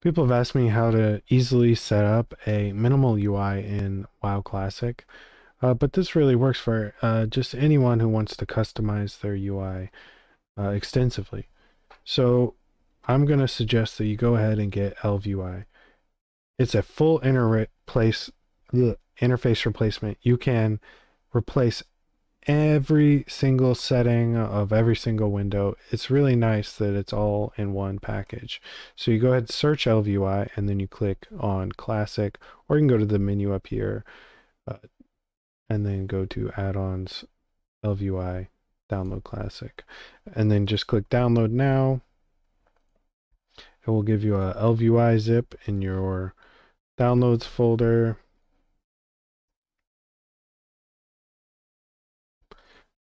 People have asked me how to easily set up a minimal UI in WoW Classic, uh, but this really works for uh, just anyone who wants to customize their UI uh, extensively. So I'm going to suggest that you go ahead and get ElvUI. It's a full interface replacement. You can replace every single setting of every single window. It's really nice that it's all in one package. So you go ahead and search ElvUI and then you click on classic or you can go to the menu up here uh, and then go to add-ons ElvUI download classic and then just click download now. It will give you a ElvUI zip in your downloads folder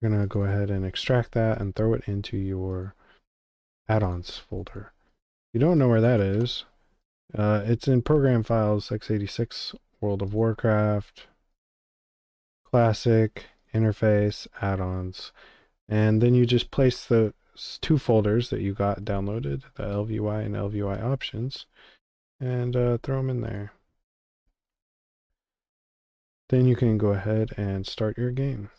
We're going to go ahead and extract that and throw it into your add-ons folder. If you don't know where that is, uh, it's in program files x86, World of Warcraft, Classic, Interface, add-ons. And then you just place the two folders that you got downloaded, the ElvUI and ElvUI options, and uh, throw them in there. Then you can go ahead and start your game.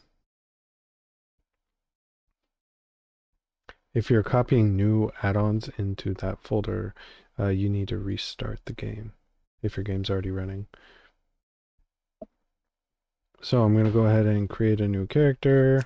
If you're copying new add-ons into that folder, uh, you need to restart the game if your game's already running. So I'm going to go ahead and create a new character.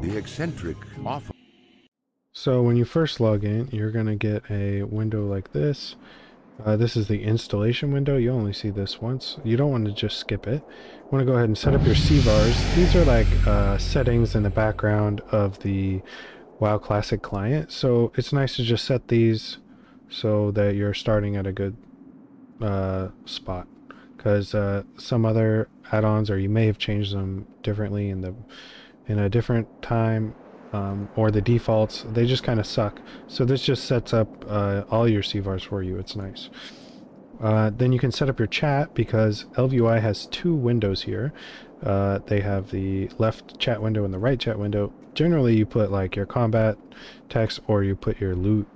The eccentric often. So when you first log in, you're going to get a window like this. Uh, this is the installation window. You only see this once. You don't want to just skip it. You want to go ahead and set up your CVARs. These are like uh, settings in the background of the WoW Classic client. So it's nice to just set these so that you're starting at a good uh, spot. Because uh, some other add-ons, or you may have changed them differently in the in a different time um, or the defaults, they just kind of suck. So this just sets up uh, all your CVARs for you. It's nice. Uh, then you can set up your chat because ElvUI has two windows here. Uh, they have the left chat window and the right chat window. Generally, you put like your combat text or you put your loot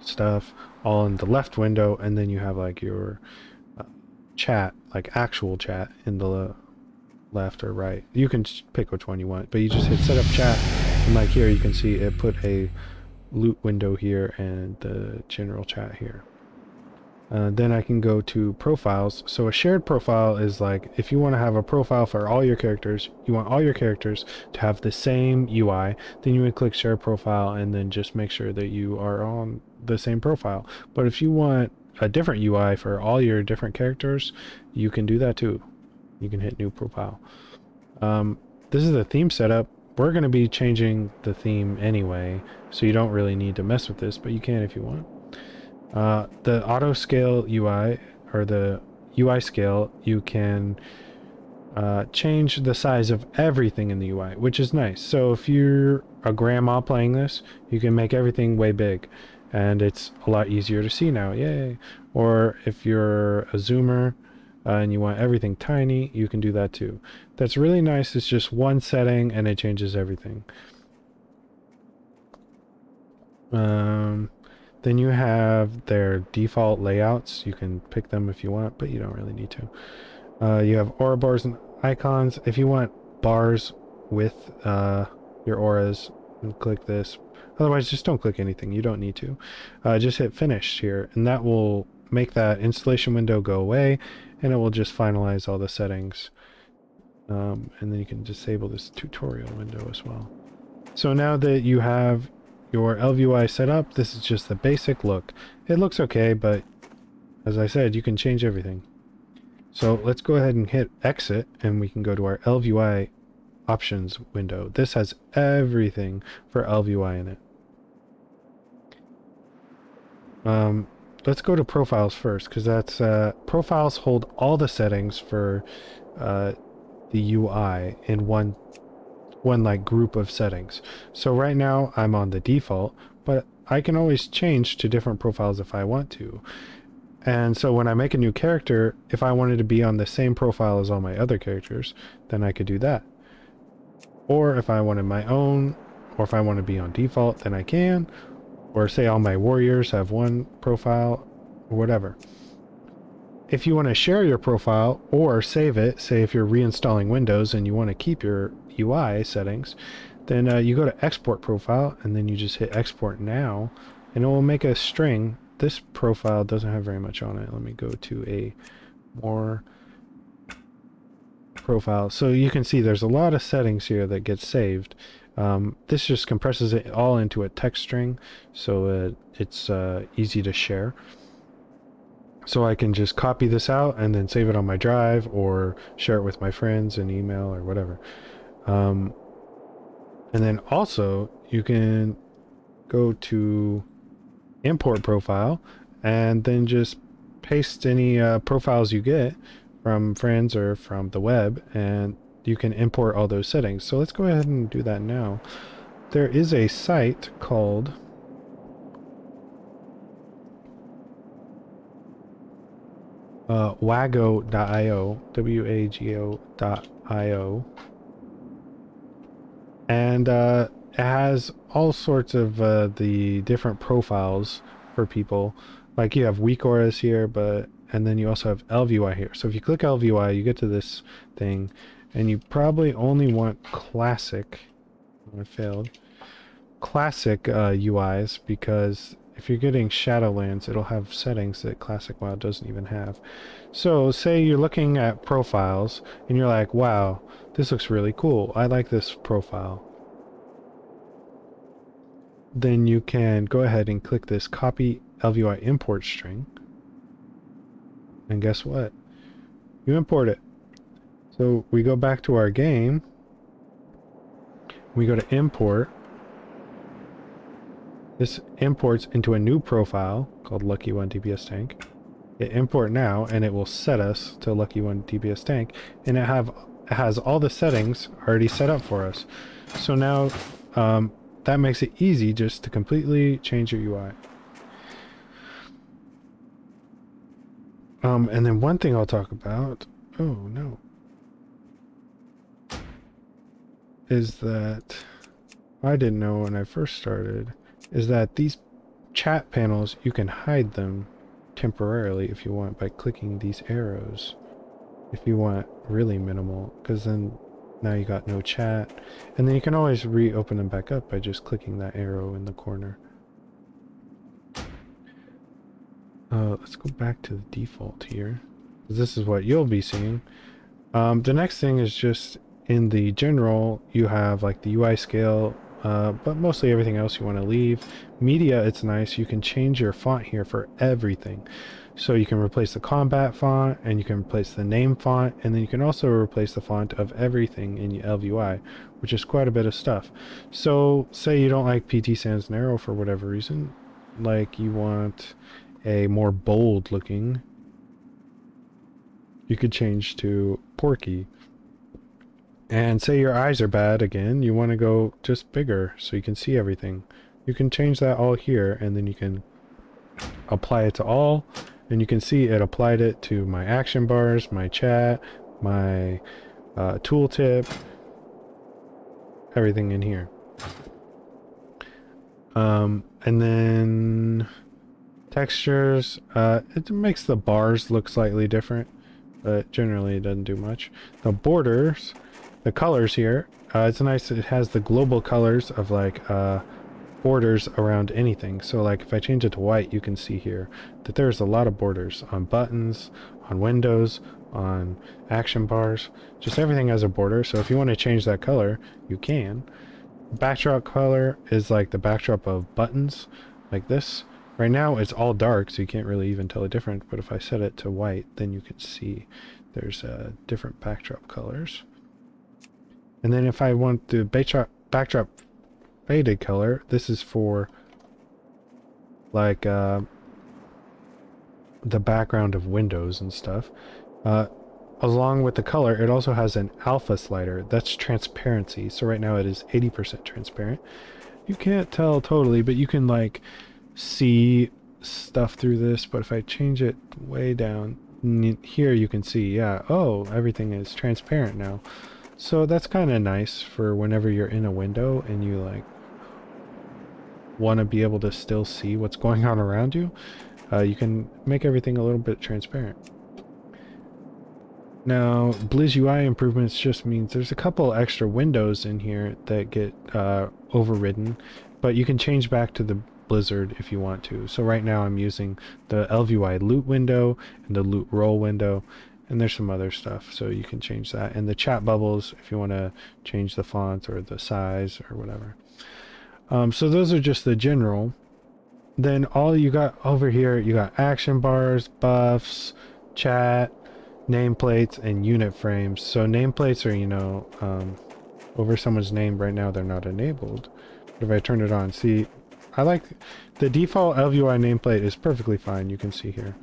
stuff all in the left window, and then you have like your uh, chat, like actual chat, in the left or right. You can pick which one you want, but you just hit set up chat, and like here you can see it put a loot window here and the general chat here. Uh, then I can go to profiles. So a shared profile is like if you want to have a profile for all your characters, you want all your characters to have the same UI, then you would click share profile and then just make sure that you are on the same profile. But if you want a different UI for all your different characters, you can do that too you can hit new profile. Um, this is the theme setup. We're going to be changing the theme anyway, so you don't really need to mess with this, but you can if you want. Uh, the auto scale UI, or the UI scale, you can uh, change the size of everything in the UI, which is nice. So if you're a grandma playing this, you can make everything way big, and it's a lot easier to see now, yay! Or if you're a zoomer, uh, and you want everything tiny, you can do that too. That's really nice. It's just one setting and it changes everything. Um, then you have their default layouts. You can pick them if you want, but you don't really need to. Uh, you have aura bars and icons. If you want bars with uh, your auras, click this. Otherwise, just don't click anything. You don't need to. Uh, just hit finish here, and that will make that installation window go away and it will just finalize all the settings. Um, and then you can disable this tutorial window as well. So now that you have your ElvUI set up this is just the basic look. It looks okay but as I said you can change everything. So let's go ahead and hit exit and we can go to our ElvUI options window. This has everything for ElvUI in it. Um, let's go to profiles first because that's uh, profiles hold all the settings for uh, the UI in one one like group of settings. So right now I'm on the default, but I can always change to different profiles if I want to. And so when I make a new character, if I wanted to be on the same profile as all my other characters, then I could do that. Or if I wanted my own, or if I want to be on default, then I can. Or say all my warriors have one profile, or whatever. If you want to share your profile or save it, say if you're reinstalling Windows and you want to keep your UI settings, then uh, you go to export profile and then you just hit export now and it will make a string this profile doesn't have very much on it. Let me go to a more profile. So you can see there's a lot of settings here that get saved. Um, this just compresses it all into a text string so uh, it's uh, easy to share. So I can just copy this out and then save it on my drive or share it with my friends in email or whatever. Um, and then also you can go to import profile and then just paste any uh, profiles you get from friends or from the web and you can import all those settings. So let's go ahead and do that now. There is a site called uh, wago.io, W-A-G-O.io. And uh, it has all sorts of uh, the different profiles for people. Like you have weak auras here, but and then you also have ElvUI here. So if you click ElvUI, you get to this thing, and you probably only want classic. I failed. Classic uh, UIs because if you're getting Shadowlands, it'll have settings that Classic WoW doesn't even have. So say you're looking at profiles and you're like, wow, this looks really cool. I like this profile then you can go ahead and click this copy ElvUI import string. And guess what? You import it. So we go back to our game. We go to import. This imports into a new profile called Lucky One DPS Tank. Hit import now and it will set us to Lucky One DPS Tank and it have it has all the settings already set up for us. So now um, that makes it easy just to completely change your UI. Um, and then one thing I'll talk about, oh no, is that I didn't know when I first started, is that these chat panels, you can hide them temporarily if you want by clicking these arrows. If you want really minimal, because then now you got no chat. And then you can always reopen them back up by just clicking that arrow in the corner. Uh, let's go back to the default here. This is what you'll be seeing. Um, the next thing is just in the general, you have like the UI scale, uh, but mostly everything else you want to leave. Media, it's nice. You can change your font here for everything. So you can replace the combat font and you can replace the name font and then you can also replace the font of everything in ElvUI, which is quite a bit of stuff. So say you don't like PT Sans Narrow for whatever reason, like you want a more bold looking, you could change to Porky. And say your eyes are bad again, you want to go just bigger so you can see everything. You can change that all here and then you can apply it to all and you can see it applied it to my action bars, my chat, my uh, tooltip, everything in here. Um, and then textures, uh, it makes the bars look slightly different, but generally it doesn't do much. The borders, the colors here, uh, it's nice, it has the global colors of like, uh, borders around anything. So like if I change it to white, you can see here that there's a lot of borders on buttons, on windows, on action bars, just everything has a border. So if you want to change that color, you can. Backdrop color is like the backdrop of buttons, like this. Right now it's all dark, so you can't really even tell the difference, but if I set it to white, then you can see there's uh, different backdrop colors. And then if I want the backdrop, backdrop faded color. This is for like uh, the background of windows and stuff. Uh, along with the color, it also has an alpha slider. That's transparency. So right now it is 80% transparent. you can't tell totally, but you can like see stuff through this. But if I change it way down here, you can see, yeah, oh, everything is transparent now. So that's kind of nice for whenever you're in a window and you like want to be able to still see what's going on around you. Uh, you can make everything a little bit transparent. Now, Blizz UI improvements just means there's a couple extra windows in here that get uh, overridden, but you can change back to the Blizzard if you want to. So right now I'm using the ElvUI loot window and the loot roll window, and there's some other stuff, so you can change that. And the chat bubbles if you want to change the font or the size or whatever. Um, so those are just the general. Then all you got over here, you got action bars, buffs, chat, nameplates, and unit frames. So nameplates are, you know, um, over someone's name right now, they're not enabled. But if I turn it on, see, I like the default ElvUI nameplate is perfectly fine. You can see here.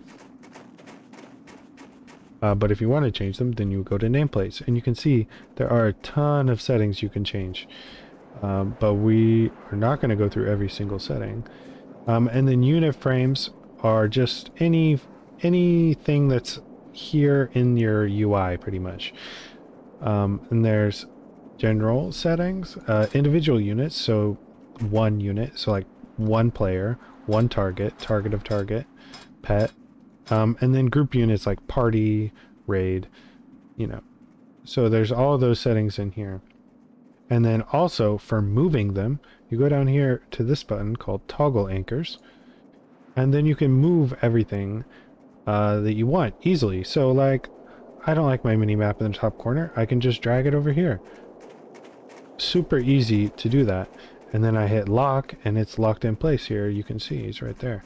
Uh, but if you want to change them, then you go to nameplates and you can see there are a ton of settings you can change. Um, but we are not going to go through every single setting. Um, and then unit frames are just any anything that's here in your UI pretty much. Um, and there's general settings, uh, individual units, so one unit, so like one player, one target, target of target, pet, um, and then group units like party, raid, you know. So there's all those settings in here. And then also for moving them, you go down here to this button called toggle anchors. And then you can move everything uh, that you want easily. So like, I don't like my mini map in the top corner. I can just drag it over here. Super easy to do that. And then I hit lock and it's locked in place here. You can see it's right there.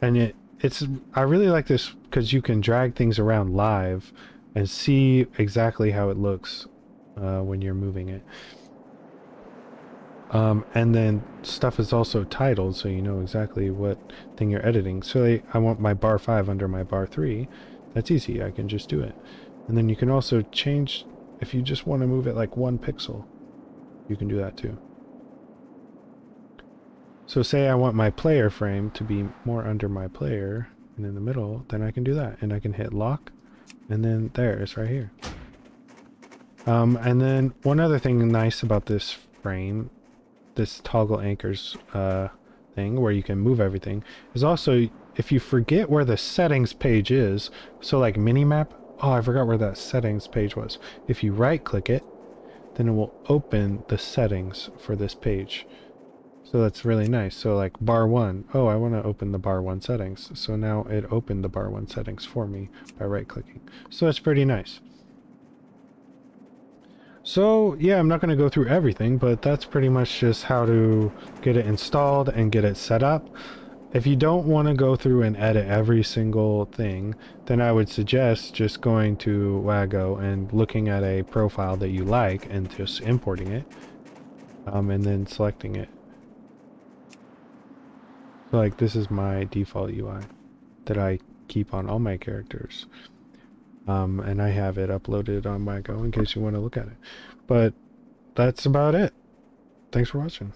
And it it's I really like this because you can drag things around live and see exactly how it looks uh, when you're moving it. Um, and then stuff is also titled so you know exactly what thing you're editing. So I want my bar 5 under my bar 3. That's easy. I can just do it. And then you can also change, if you just want to move it like one pixel, you can do that too. So say I want my player frame to be more under my player and in the middle, then I can do that. And I can hit lock, and then there, it's right here. Um, and then one other thing nice about this frame, this toggle anchors uh, thing where you can move everything, is also if you forget where the settings page is, so like minimap, oh I forgot where that settings page was. If you right click it, then it will open the settings for this page. So that's really nice. So like bar one, oh, I want to open the bar one settings. So now it opened the bar one settings for me by right clicking. So that's pretty nice. So yeah, I'm not going to go through everything, but that's pretty much just how to get it installed and get it set up. If you don't want to go through and edit every single thing, then I would suggest just going to Wago and looking at a profile that you like and just importing it um, and then selecting it like this is my default UI that I keep on all my characters. Um, and I have it uploaded on my Go in case you want to look at it. But that's about it. Thanks for watching.